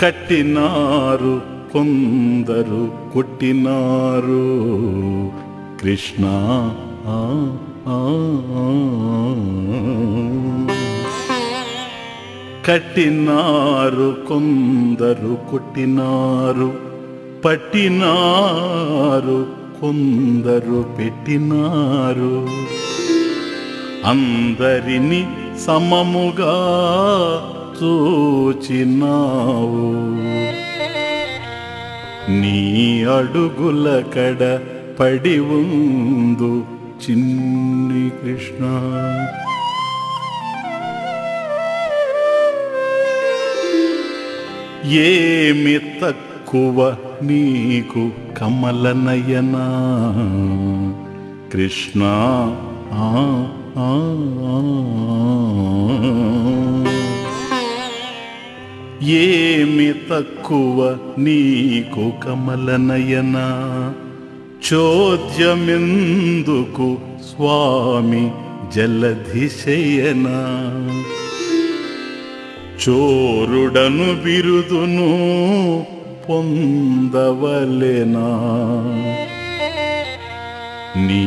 కట్టినారు కొందరు కొట్టినారు. కృష్ణ ఆ, ఆ, కట్టినారు కొందరు కొట్టినారు. పట్టినారు కొందరు పెట్టినారు. అందరిని సమముగా చూచినావు. నీ అడుగుల కడ పడి ఉందు చిన్ని కృష్ణ. ఏమి తక్కువ నీకు కమలనయనా కృష్ణ ఆ, ఆ, ఏమి తక్కువ నీకు కమలనయన చోద్యమెందుకు స్వామి జలధిశయనా? చోరుడను బిరుదును పొందవలెనా? నీ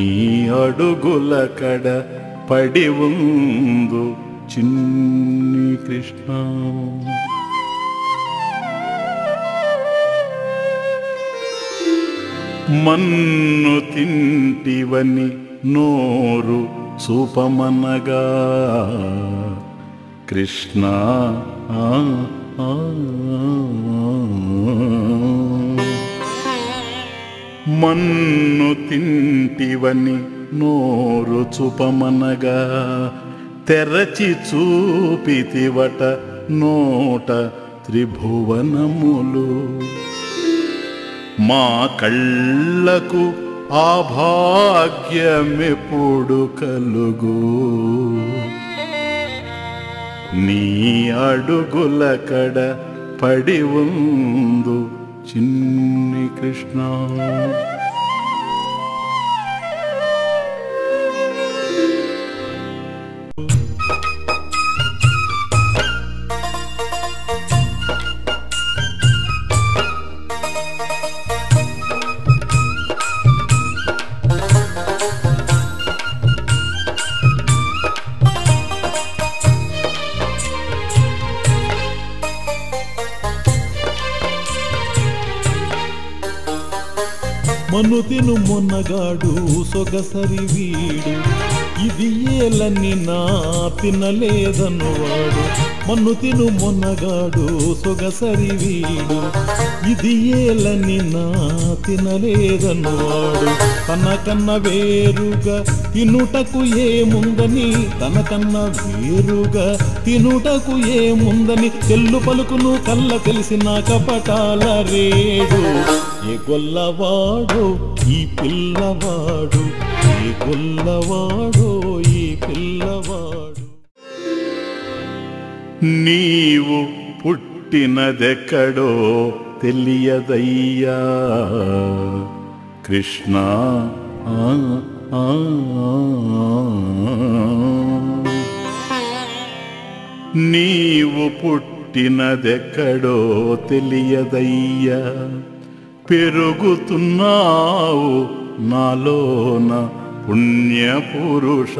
అడుగుల కడ పడి ఉందు చిన్ని కృష్ణ. మన్ను తింటివని నోరు చూపమనగా. కృష్ణ ఆ, ఆ, మన్ను తింటివని నోరు చూపమనగా. తెరచి చూపితివట నోట త్రిభువనములు. మా కళ్ళకు ఆ భాగ్యమెప్పుడు కలుగు. నీ అడుగుల కడ పడి ఉందు చిన్ని కృష్ణ. మనుతిను మొన్నగాడు సొగసరి వీడు. ఇది ఏలని నా తినలేదనువాడు. మన్ను తిను మొన్నగాడు సొగసరి వీడు. ఇది ఏలని నా తినలేదనువాడు. తన కన్న వేరుగా తినుటకు ఏముందని తన కన్న వేరుగా తినుటకు ఏముందని తెల్లు పలుకును కళ్ళ తెలిసిన కపటాల రేడు. ఏ గొల్లవాడు ఈ పిల్లవాడు ఏ గొల్లవాడో ఈ పిల్లవాడు. నీవు పుట్టినదెక్కడో తెలియదయ్యా. కృష్ణ ఆ, ఆ, నీవు పుట్టినదెక్కడో తెలియదయ్యా. పెరుగుతున్నావు నాలోన పుణ్యపురుష.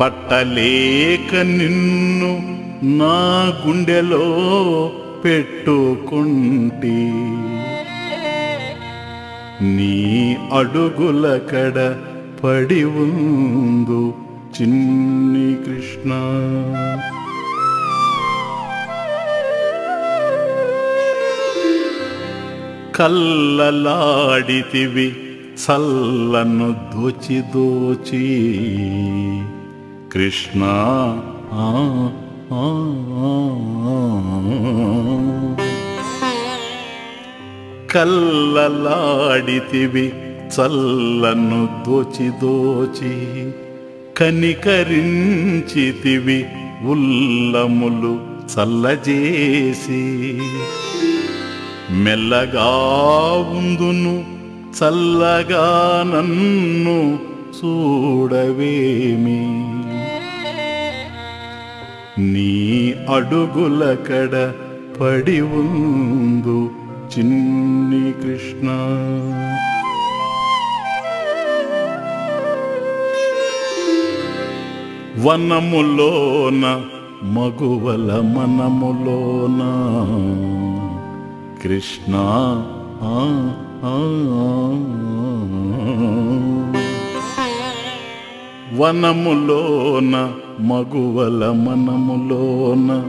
పట్టలేక నిన్ను నా గుండెలో పెట్టుకుంటి. నీ అడుగుల కడ పడి ఉందు చిన్ని కృష్ణ. కల్లలాడితివి చల్లను దోచి దోచి కృష్ణ ఆ, ఆ, కల్లలాడితివి చల్లను దోచి దోచి కనికరించితివి ఉల్లములు చల్లజేసి మెల్లగా ఉందును చల్లగా నన్ను చూడవేమి? నీ అడుగుల కడ పడి ఉందు చిన్ని కృష్ణ. వనములోన మగువల మనములోన కృష్ణ ఆ, వనములోన మగువల మనములోన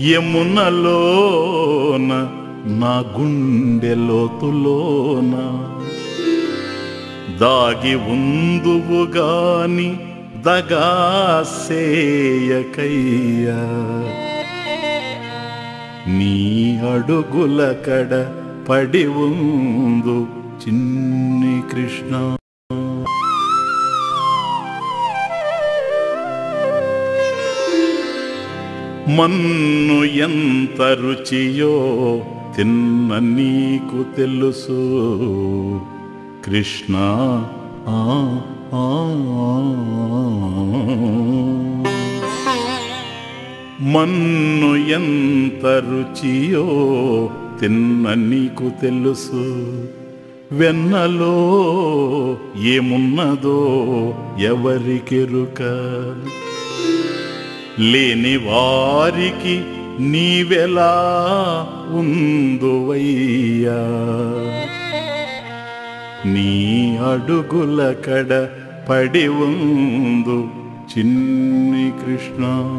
యమునలోన నా గుండె లోతులోన. దాగి ఉందువు గాని దగాసేయకయ్యా నీ అడుగుల కడ పడి ఉందు చిన్ని కృష్ణ. మన్ను ఎంత రుచియో తిన్న నీకు తెలుసు. కృష్ణ ఆ, ఆ, మన్ను ఎంత రుచియో తిన్న నీకు తెలుసు. వెన్నలో ఏమున్నదో ఎవరికెరుక? లేని వారికి నీవెలా ఉందువయ్యా? నీ అడుగుల కడ పడి ఉందు చిన్ని కృష్ణ.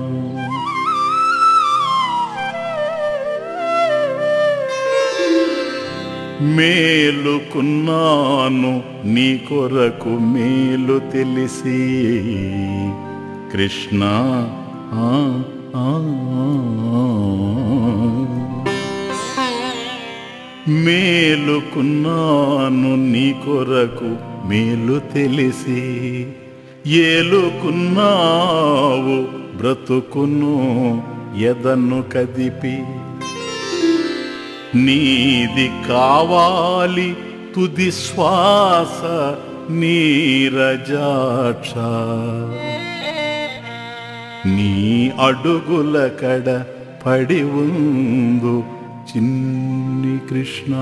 మేలుకున్నాను నీ కొరకు మేలు తెలిసి. కృష్ణ ఆ, ఆ, మేలుకున్నాను నీ కొరకు మేలు తెలిసి. ఏలుకున్నావు బ్రతుకును ఎదను కదిపి. నీది కావాలి తుది శ్వాస నీరజాక్ష నీ అడుగుల కడ పడి ఉందు చిన్ని కృష్ణ.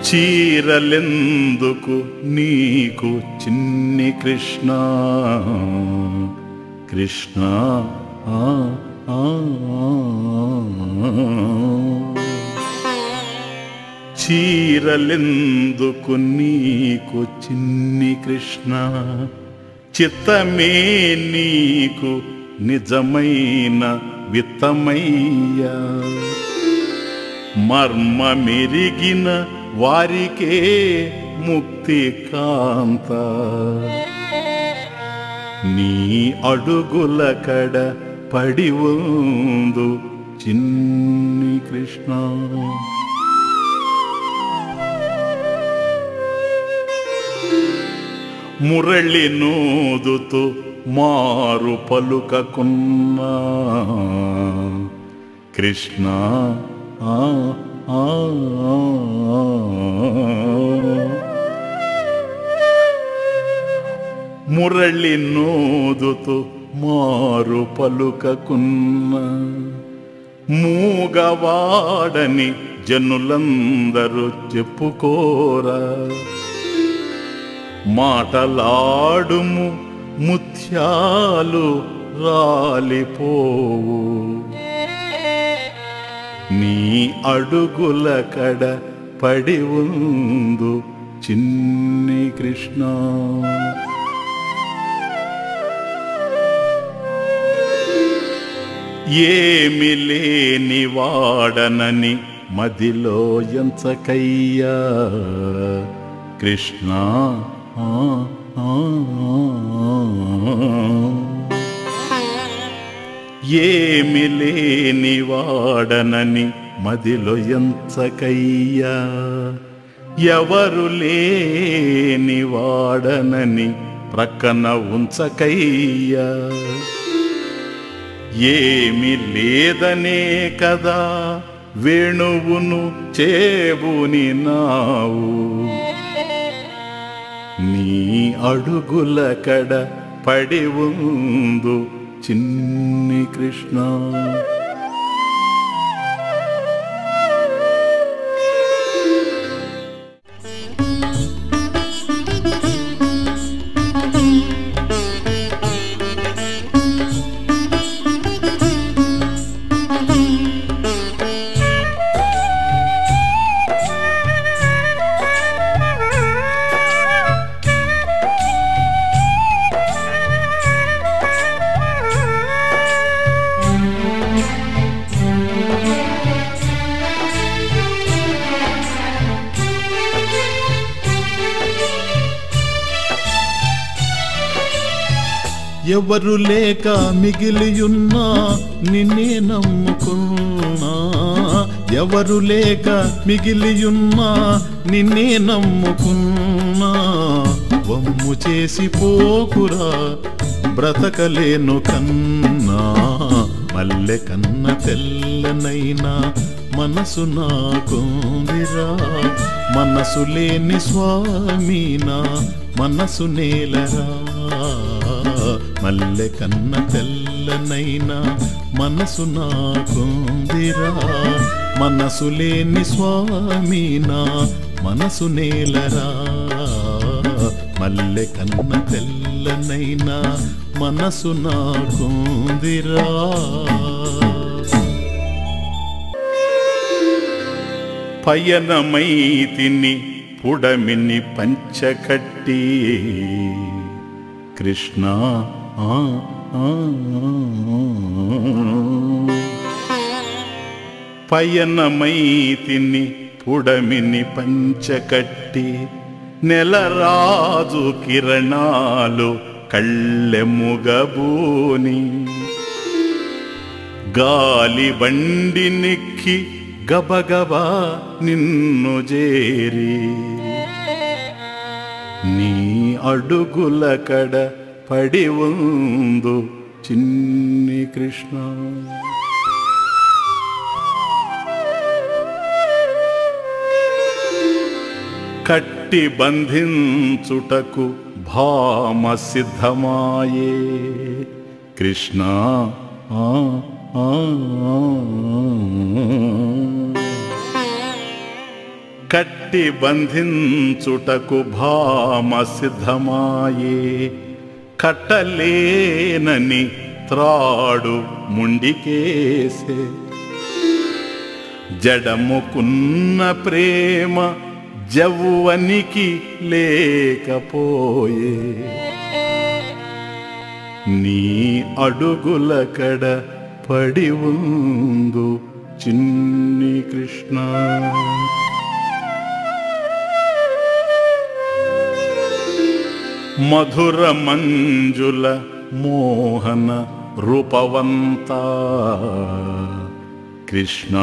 చీరలెందుకు నీకు చిన్ని కృష్ణ? కృష్ణ చీరలెందుకు నీకు చిన్ని కృష్ణ? చిత్తమే నీకు నిజమైన విత్తమయ్యా. మర్మమెరిగిన వారికే ముక్తి కాంత నీ అడుగుల కడ పడి ఉందు చిన్ని కృష్ణ మురళి నూదుతూ మారు పలుకకున్నా కృష్ణ ఆ, ఆ, ఆ. మురళి నోదుతూ మారు పలుకకున్న మూగవాడని జనులందరూ చెప్పుకోరా. మాటలాడుము ముత్యాలు రాలిపోవు. నీ అడుగుల కడ పడి ఉందు చిన్ని కృష్ణ. ఏమి లేని వాడనని మదిలో ఎంచకయ్యా. కృష్ణ ఆ, ఆ, ఏమి లేని వాడనని మదిలో ఎంచకయ్యా. ఎవరు లేని వాడనని ప్రక్కన ఉంచకయ్యా. ఏమి లేదనే కదా వేణువును చేబుని నావు. నీ అడుగుల కడ పడి ఉందు చిన్ని కృష్ణ. ఎవరు లేక మిగిలియున్నా నిన్నే నమ్ముకున్నా. ఎవరు లేక మిగిలియున్నా నిన్నే నమ్ముకున్నా. వమ్ము చేసి పోకురా బ్రతకలేను కన్నా. మల్లె కన్న తెల్లనైనా మనసు నాకుందిరా. మనసు లేని స్వామినా మనసు నేలరా. మల్లె కన్న తెల్లనైనా మనసు నాకుందిరా. మనసు లేని స్వామినా మనసు నేలరా. మల్లె కన్న తెల్లనైనా మనసు నాకుందిరా. పయనమై తిని పుడమిని పంచకట్టి కృష్ణ పయనమై తిని పుడమిని పంచకట్టి నెలరాజు కిరణాలు కళ్ళెముగబూని గాలి బండి నెక్కి గబగబా నిన్ను చేరి నీ అడుగుల కడ పడి ఉందు చిన్ని కృష్ణ. కట్టి బంధించుటకు భామ సిద్ధమాయే. కృష్ణ కట్టి బంధించుటకు భామ సిద్ధమాయే. కట్టలేనని త్రాడు ముండికేసే జడముకున్న ప్రేమ జవ్వనికి లేకపోయే. నీ అడుగుల కడ పడి ఉందు చిన్ని కృష్ణ. మధుర మంజుల మోహన రూపవంత. కృష్ణ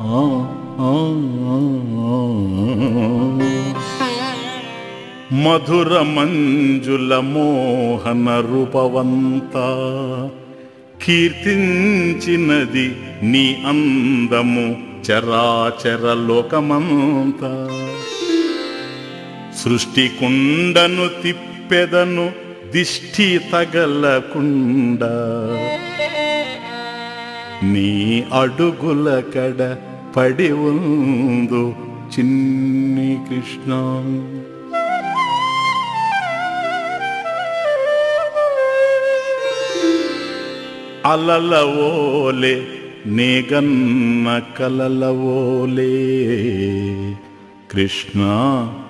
ఆ, ఆ, మధుర మంజుల మోహన రూపవంత. కీర్తించినది నీ అందము చరాచర లోకమంతా. సృష్టి కుండను తిప్పెదను దిష్టి తగలకుండ నీ అడుగుల కడ పడి ఉందు చిన్ని కృష్ణ. అలలవోలే నేగన్న కలలవోలే కృష్ణ ఆ, ఆ,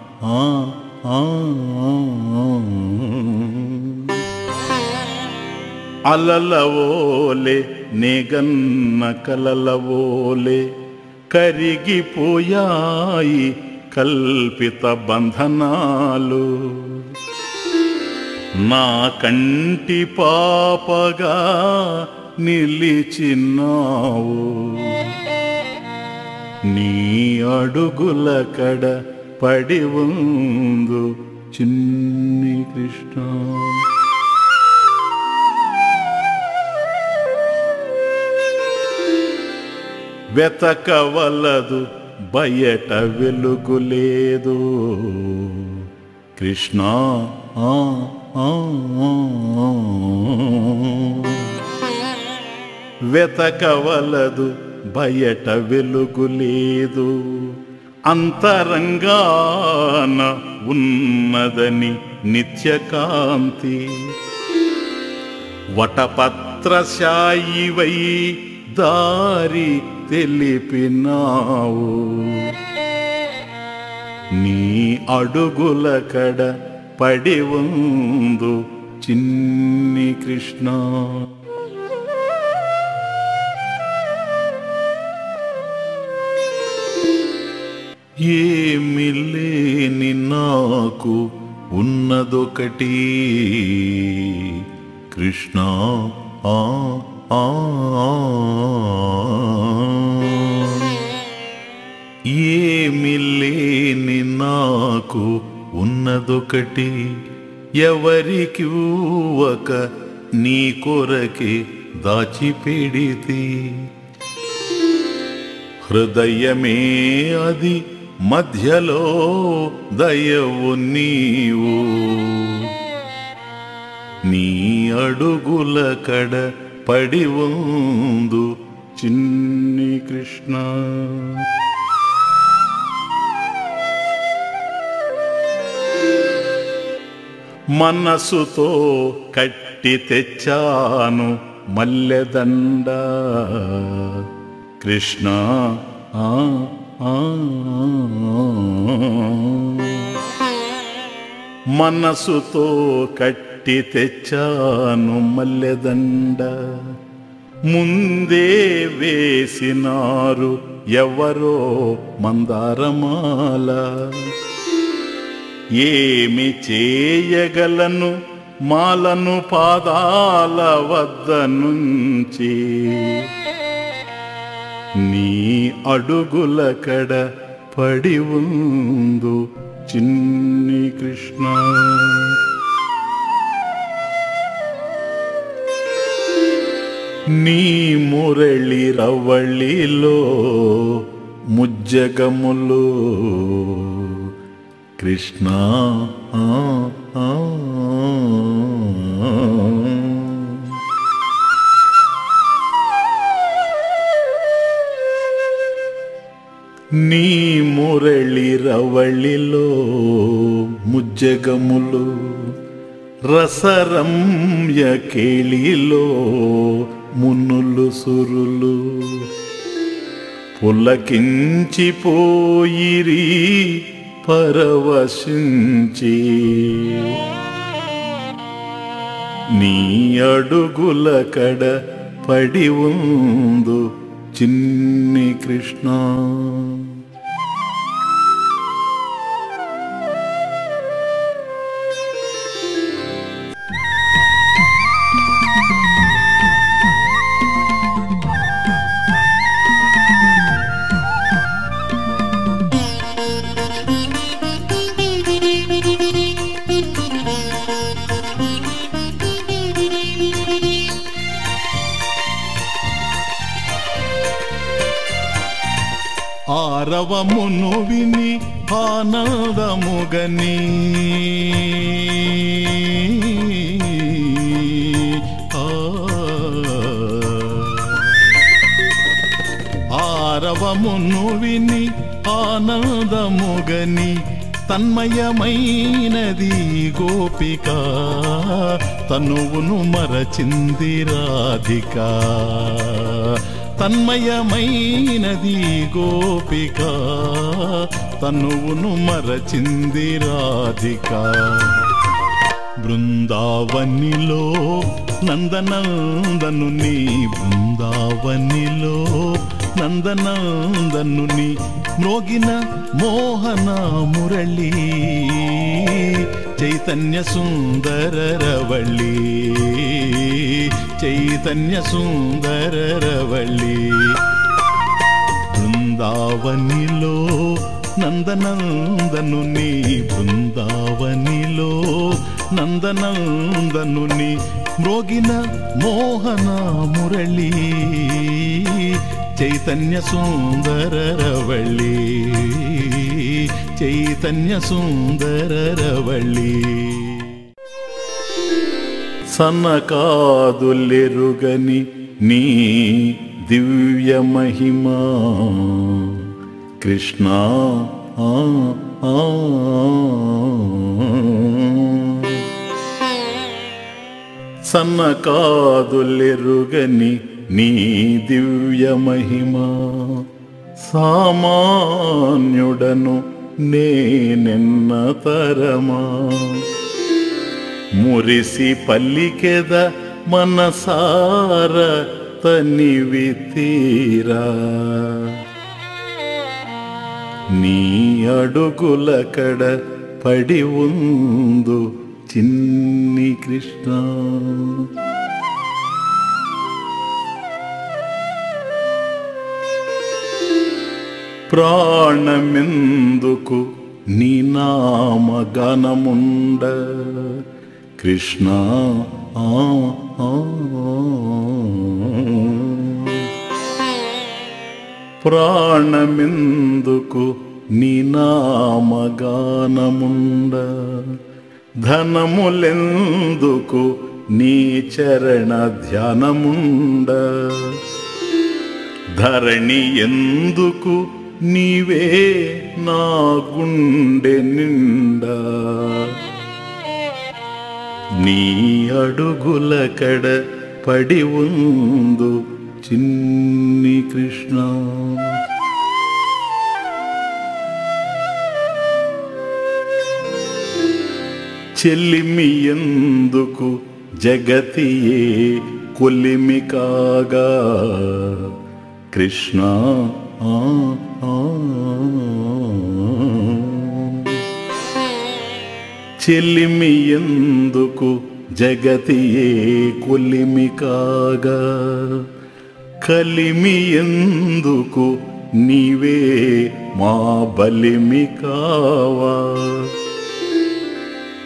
అలలవోలే నేగన్న కలలవోలే కరిగిపోయాయి కల్పిత బంధనాలు. నా కంటి పాపగా నిలిచినావు. నీ అడుగుల కడ పడి ఉందు చిన్ని కృష్ణ. వెతకవలదు బయట వెలుగు లేదు. కృష్ణ ఆ, ఆ, వెతకవలదు బయట వెలుగు లేదు. అంతరంగాన ఉన్నదని నిత్యకాంతి. వటపత్రశాయివై దారి తెలిపినావు. నీ అడుగుల కడ పడి ఉందు చిన్ని కృష్ణ. ఏమి లేని నాకు ఉన్నదొకటి. కృష్ణ ఆ ఆ, ఏమి లేని నాకు ఉన్నదొకటి. ఎవరికి ఒక నీ కొరకే దాచిపెడితే. హృదయమే అది మధ్యలో దయవు నీవు నీ అడుగుల కడ పడి ఉందు చిన్ని కృష్ణ మనసుతో కట్టి తెచ్చాను మల్లెదండ కృష్ణ ఆ, ఆ. మనసుతో కట్టి తెచ్చాను మల్లెదండ. ముందే వేసినారు ఎవరో మందారమాల. ఏమి చేయగలను మాలను పాదాల వద్ద నుంచి. నీ అడుగుల కడ పడి ఉందు చిన్ని కృష్ణ నీ మురళి రవళిలో ముజ్జగములు కృష్ణ ఆ, ఆ, ఆ. నీ మురళి రవళిలో ముజ్జగములు రసరమ్య కేళిలో మునులు సురులు పులకించిపోయిరి పరవశించి నీ అడుగుల కడ పడి ఉందు చిన్ని కృష్ణ. ఆరవమును విని ఆనందముగని. ఆరవమును విని ఆనందముగని తన్మయమైనది గోపిక తనువును మరచింది రాధికా. తన్మయమైనది గోపిక తనువును మరచింది రాధిక. బృందావనిలో నందనందను నీ బృందావనిలో నందనందను నీ మ్రోగిన మోహన మురళి చైతన్య సుందర రవళి. చైతన్య సుందర రవళి బృందావనిలో నందనందను నీ బృందావనిలో నందనందను నీ మ్రోగిన మోహన మురళి చైతన్య సుందర రవళి చైతన్య సుందరరవళి సనకాదులెరుగని నీ దివ్య మహిమా. కృష్ణ ఆ, ఆ, సన్నకాదులెరుగని నీ దివ్య మహిమా. సామాన్యుడను నేనెన్న తరమా. మురిసి పల్లికెద మనసార తనివి తీరా. నీ అడుగులకడ పడి ఉందు చిన్ని కృష్ణ. ప్రాణమెందుకు నీ నామగనముండ? కృష్ణ ఆ, ఆ, ప్రాణమెందుకు నీ ధనములెందుకు నీ చరణ ధ్యానముండ? ధరణి ఎందుకు నీవే నా గుండె నిండా? నీ అడుగుల కడ పడి ఉందు చిన్ని కృష్ణ. చెల్లిమి ఎందుకు జగతియే కొలిమి కాగా? కృష్ణ ఆ, ఆ, చెల్లిమి ఎందుకు జగతియే కొలిమి కాగా కలిమి ఎందుకు నీవే మా బలిమి కావా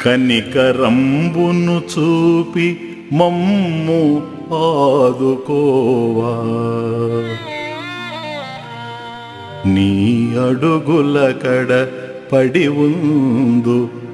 కనికరంబును చూపి మమ్ము ఆదుకోవా. నీ అడుగుల కడ పడి ఉందు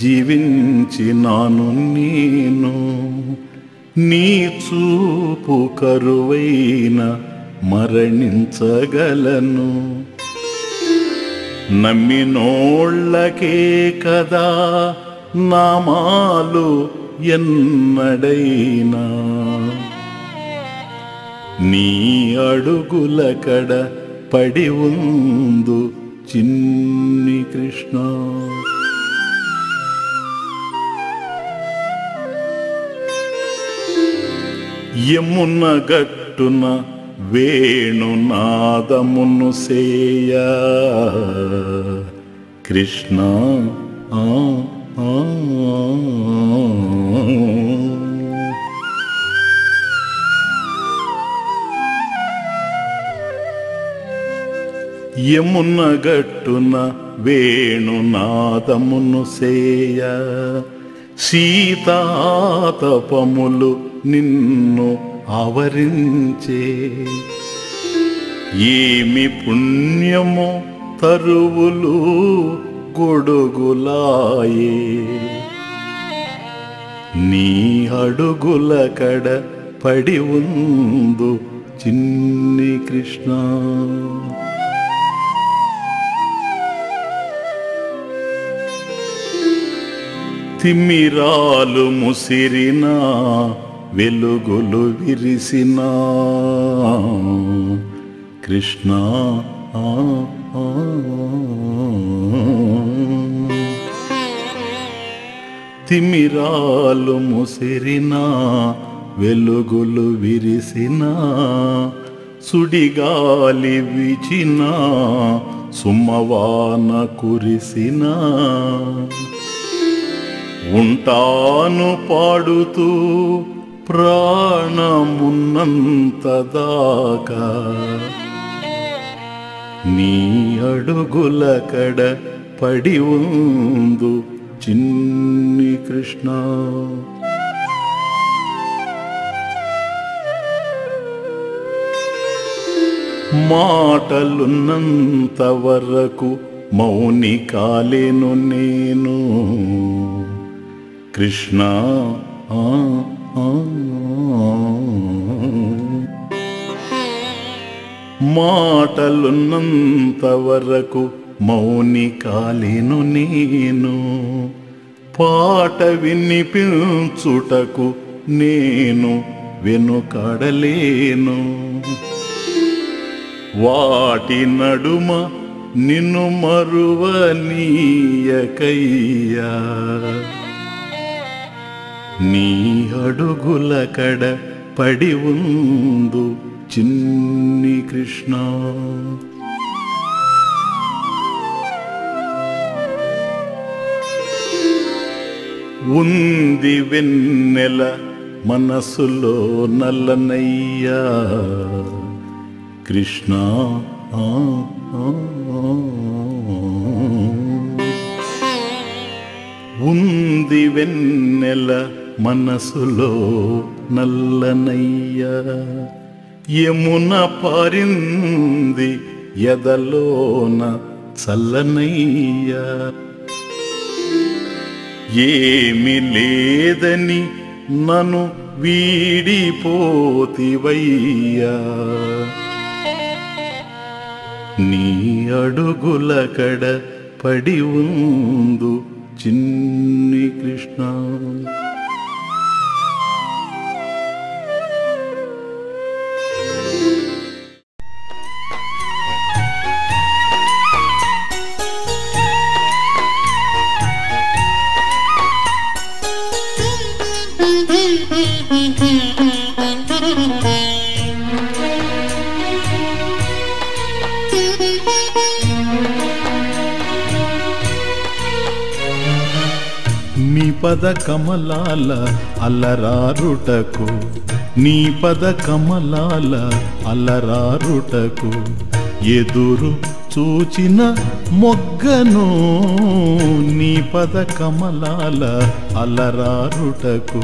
జీవించినాను నేను. నీ చూపు కరువైన మరణించగలను. నమ్మినోళ్ళకే కదా నామాలు ఎన్నడైనా. నీ అడుగుల కడ పడి ఉందు చిన్ని కృష్ణ. యమున గట్టున వేణునాదమును సేయ. కృష్ణ ఆ, ఆ, యమున గట్టున వేణునాదమును సేయ. సీతాతపములు నిన్ను ఆవరించే. ఏమి పుణ్యము తరువులు గొడుగులాయే. నీ అడుగుల కడ పడి ఉందు చిన్ని కృష్ణ. తిమ్మిరాలు ముసిరినా వెలుగులు విరిసిన. కృష్ణ తిమిరాలు ముసిరిన వెలుగులు విరిసిన. సుడిగాలి విచిన సుమవాన కురిసిన. ఉంటాను పాడుతూ ప్రాణమున్నంతదాకా నీ అడుగుల కడ పడి ఉందు చిన్ని కృష్ణ. మాటలున్నంత వరకు మౌని కాలేను నేను. కృష్ణ ఆ, మాటలున్నంత వరకు మౌని కాలిను నేను. పాట వినిపించుటకు నేను వెనుకాడలేను. వాటి నడుమ నిన్ను మరువనీయకయ్యా. నీ అడుగుల కడ పడి ఉందు చిన్ని కృష్ణ ఉంది వెన్నెల మనసులో నల్లనయ్యా కృష్ణ ఆ. ఉంది వెన్నెల మనసులో నల్లనయ్య యమున పారింది ఎదలోన చల్లనయ్య. ఏమి లేదని నను వీడిపోతివయ్యా. నీ అడుగుల కడ పడి ఉందు చిన్ని కృష్ణ. పద కమలాల అల్లరారుటకు నీ పద కమలాల అల్లరారుటకు ఎదురు చూచిన మొగ్గను నీ పద కమలాల అల్లరారుటకు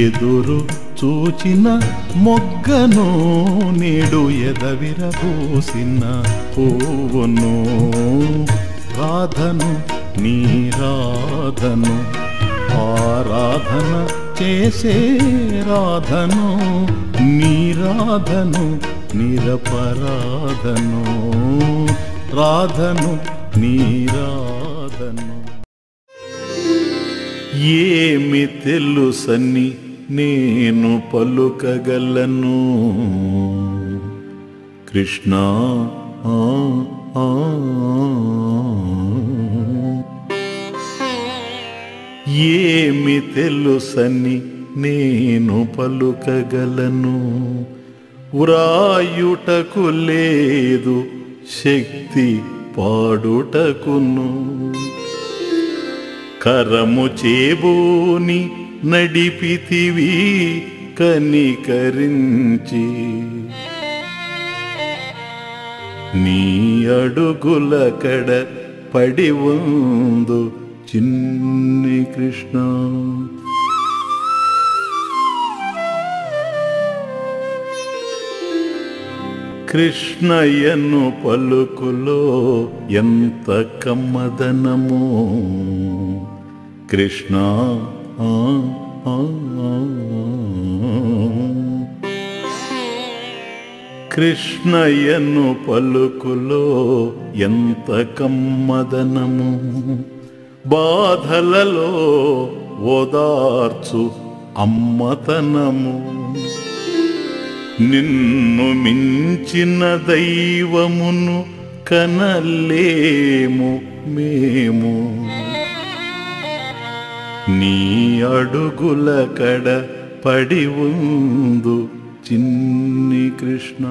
ఎదురు చూచిన మొగ్గను నేడు ఎదవిరబోసిన పువ్వును రాధను నీరాధను ఆరాధన చేసే రాధను నీరాధను నిరపరాధను రాధను నీరాధను. ఏమి తెలుసని నేను పలుకగలను. కృష్ణ ఆ, ఆ, ఏమి తెలుసని నేను పలుకగలను. వ్రాయుటకు లేదు శక్తి పాడుటకును. కరము చేబూని నడిపితివి కనికరించి. నీ అడుగుల కడ పడి ఉందు చిన్ని కృష్ణ. కృష్ణయ్యను పలుకులో ఎంత కమ్మదనము. కృష్ణ కృష్ణయ్యను పలుకులో ఎంత కమ్మదనము. బాధలలో ఓదార్చు అమ్మతనము. నిన్ను మించిన దైవమును కనలేము మేము. నీ అడుగుల కడ పడి ఉందు చిన్ని కృష్ణ.